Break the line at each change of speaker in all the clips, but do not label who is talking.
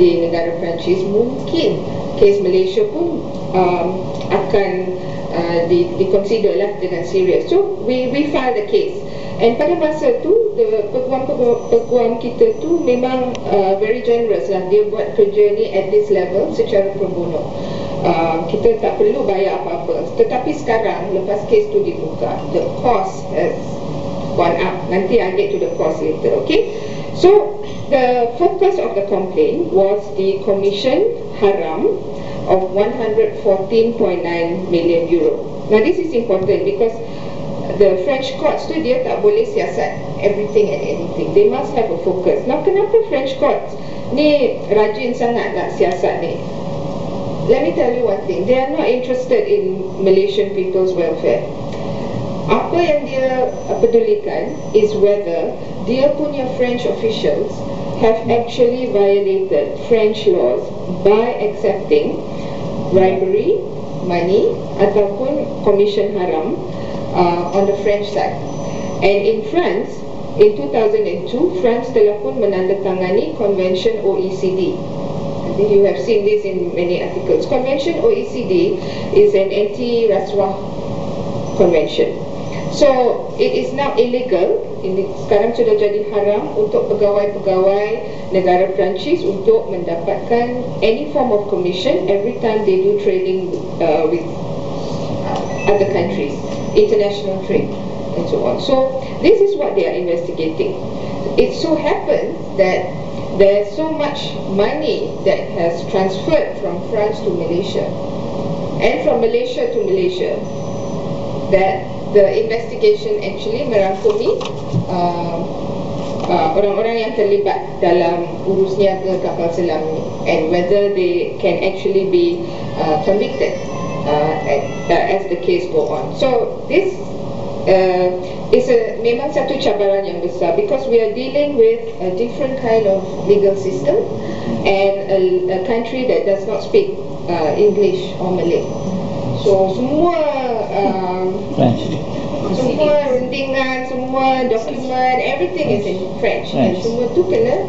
di negara Perancis mungkin kes Malaysia pun um, akan uh, di, diconsider lah dengan serius so we we file the case. And pada masa tu the peguam-peguam kita tu memang uh, very generous lah. Dia buat kerja ni at this level secara pro bono. Uh, kita tak perlu bayar apa-apa. Tetapi sekarang lepas kes tu dibuka the cost has gone up. Nanti I get to the cost later okay? So the focus of the complaint was the commission haram of 114.9 million euro. Now this is important because the French courts tu dia tak boleh siasat everything and anything. They must have a focus. Now kenapa French courts ni rajin sangat nak siasat ni? Let me tell you one thing. They are not interested in Malaysian people's welfare. Apa yang dia pedulikan is whether dia punya French officials have actually violated French laws by accepting bribery, money ataupun commission haram uh, on the French side. And in France, in 2002, France telah pun menandatangani Convention OECD. I think you have seen this in many articles. Convention OECD is an anti-rasuah convention. So it is now illegal ini sekarang sudah jadi haram untuk pegawai-pegawai negara Perancis untuk mendapatkan any form of commission every time they do trading uh, with uh, other countries, international trade and so on. So this is what they are investigating. It so happens that there's so much money that has transferred from France to Malaysia and from Malaysia to Malaysia that the investigation actually merangkumi uh, uh, orang-orang yang terlibat dalam urus niaga kapal selam ni and whether they can actually be uh, convicted uh, at, uh, as the case go on. So this uh, is a memang satu cabaran yang besar because we are dealing with a different kind of legal system and a, a country that does not speak uh, English or Malay. So semua um, semua rundingan, semua dokumen, everything is in French dan semua tu kena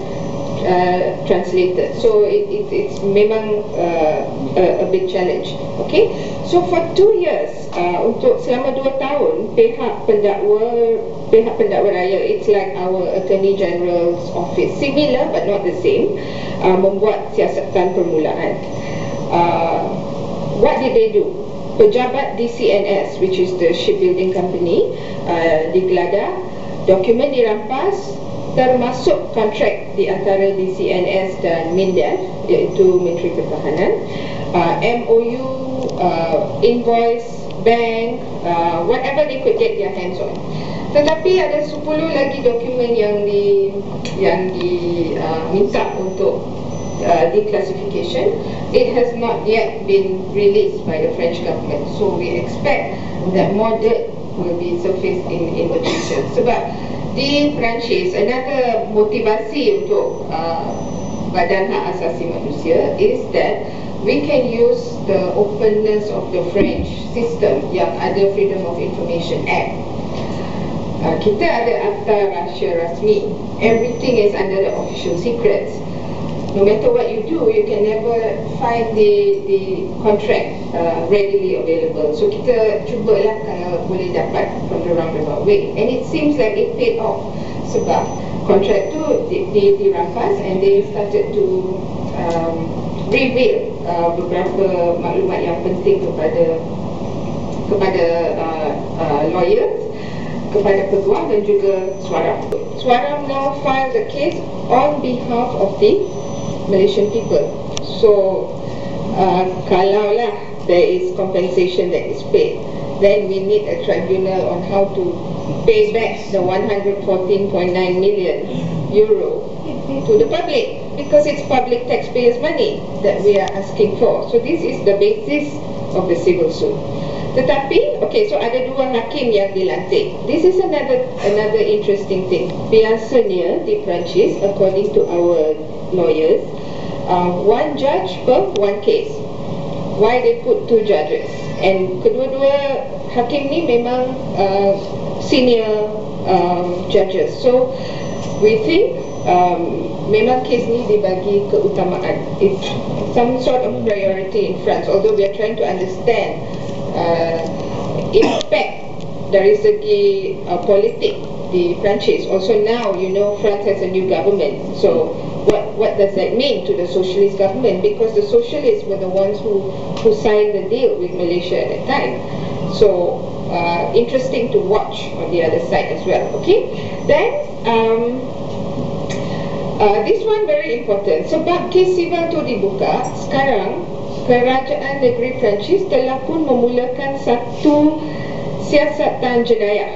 uh, translated. So it, it it's memang uh, a, a big challenge. Okay, so for two years uh, untuk selama dua tahun pihak pendakwa pihak pendakwa raya it's like our Attorney General's office similar but not the same uh, membuat siasatan permulaan. Uh, what did they do? Pejabat DCNS which is the shipbuilding company uh, digeladah dokumen dirampas termasuk kontrak di antara DCNS dan MINDEF iaitu Menteri Pertahanan. Uh, MOU uh, invoice bank uh, whatever they could get their hands on. Tetapi ada 10 lagi dokumen yang di yang diminta uh, untuk uh, declassification, it has not yet been released by the French government. So we expect that more dirt will be surfaced in, in the future. Sebab di Perancis, another motivasi untuk uh, Badan Hak Asasi Manusia is that we can use the openness of the French system yang ada Freedom of Information Act. Uh, kita ada akta rahsia rasmi. Everything is under the official secrets no matter what you do, you can never find the the contract uh, readily available. So kita cubalah kalau boleh dapat from the roundabout way. And it seems like it paid off sebab contract tu di, di, dirampas and they started to um, reveal uh, beberapa maklumat yang penting kepada kepada uh, uh, lawyers kepada peguam dan juga suara. Suara now file the case on behalf of the Malaysian people. So, uh, kalau lah there is compensation that is paid, then we need a tribunal on how to pay back the 114.9 million euro to the public because it's public taxpayers' money that we are asking for. So this is the basis of the civil suit. Tetapi, okay, so ada dua hakim yang dilantik. This is another another interesting thing. Biasanya di Perancis, according to our lawyers, uh, one judge per one case. Why they put two judges? And kedua-dua hakim ni memang uh, senior um, judges. So we think um, memang kes ni dibagi keutamaan. It's some sort of priority in France. Although we are trying to understand uh, impact dari segi uh, politik di Perancis. Also now, you know, France has a new government. So what what does that mean to the socialist government? Because the socialists were the ones who who signed the deal with Malaysia at that time. So uh, interesting to watch on the other side as well. Okay, then um, uh, this one very important. Sebab kes civil tu dibuka, sekarang kerajaan negeri Perancis telah pun memulakan satu siasatan jenayah,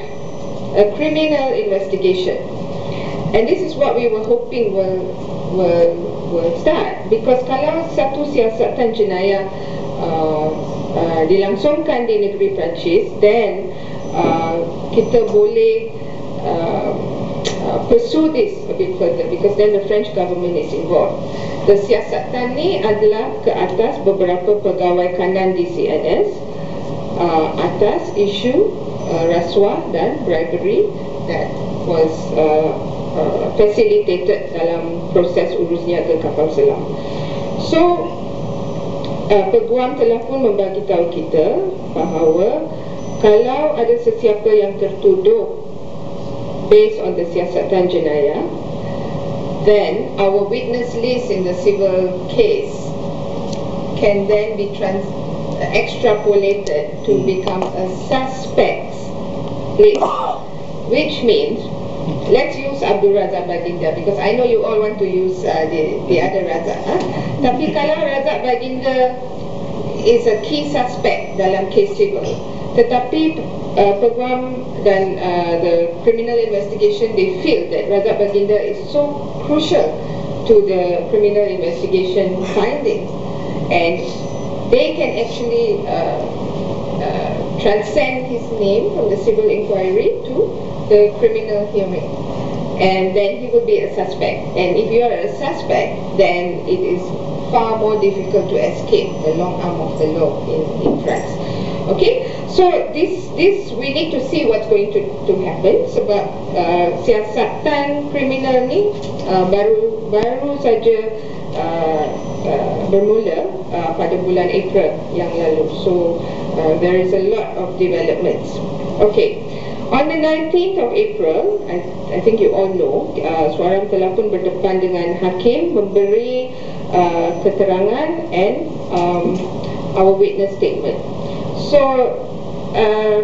a criminal investigation. And this is what we were hoping will will will start because kalau satu siasatan jenayah uh, uh, dilangsungkan di negeri Perancis then uh, kita boleh uh, uh, pursue this a bit further because then the French government is involved. The siasatan ni adalah ke atas beberapa pegawai kanan di CNS uh, atas isu uh, rasuah dan bribery that was uh, uh, facilitated dalam proses urus niaga kapal selam. So, uh, peguam telah pun membagi tahu kita bahawa kalau ada sesiapa yang tertuduh based on the siasatan jenayah, then our witness list in the civil case can then be trans extrapolated to become a suspect list, which means let's use Abdul Razak Baginda because I know you all want to use uh, the the other Razak. Huh? Tapi kalau Razak Baginda is a key suspect dalam kes civil, tetapi uh, peguam dan uh, the criminal investigation they feel that Razak Baginda is so crucial to the criminal investigation findings and they can actually uh, uh, transcend his name from the civil inquiry to the criminal hearing. And then he will be a suspect. And if you are a suspect, then it is far more difficult to escape the long arm of the law in, in France. Okay, so this this we need to see what's going to to happen sebab uh, siasatan kriminal ni uh, baru baru saja uh, uh, bermula uh, pada bulan April yang lalu. So uh, there is a lot of developments. Okay. On the 19th of April, I, I think you all know, uh, Suaram telah pun berdepan dengan Hakim memberi uh, keterangan and um, our witness statement. So, uh,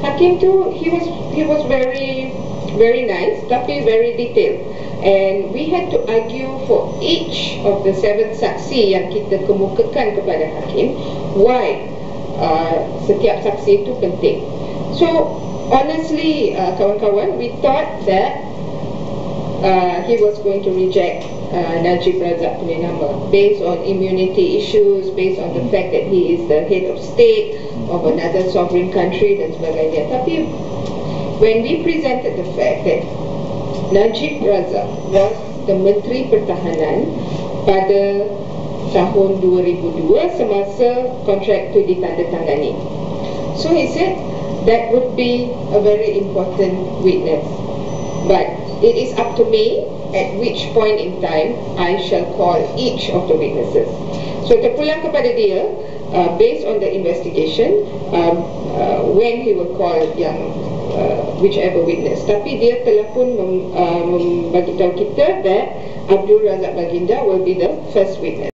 Hakim tu, he was he was very very nice, tapi very detailed. And we had to argue for each of the seven saksi yang kita kemukakan kepada Hakim, why uh, setiap saksi itu penting. So, honestly, uh, kawan-kawan, we thought that uh, he was going to reject uh, Najib Razak punya nama based on immunity issues, based on the fact that he is the head of state of another sovereign country dan sebagainya. Tapi when we presented the fact that Najib Razak was the Menteri Pertahanan pada tahun 2002 semasa kontrak itu ditandatangani. So he said, that would be a very important witness. But it is up to me at which point in time I shall call each of the witnesses. So terpulang kepada dia uh, based on the investigation um, uh, when he will call yang uh, whichever witness. Tapi dia telah pun mem, uh, membagi tahu kita that Abdul Razak Baginda will be the first witness.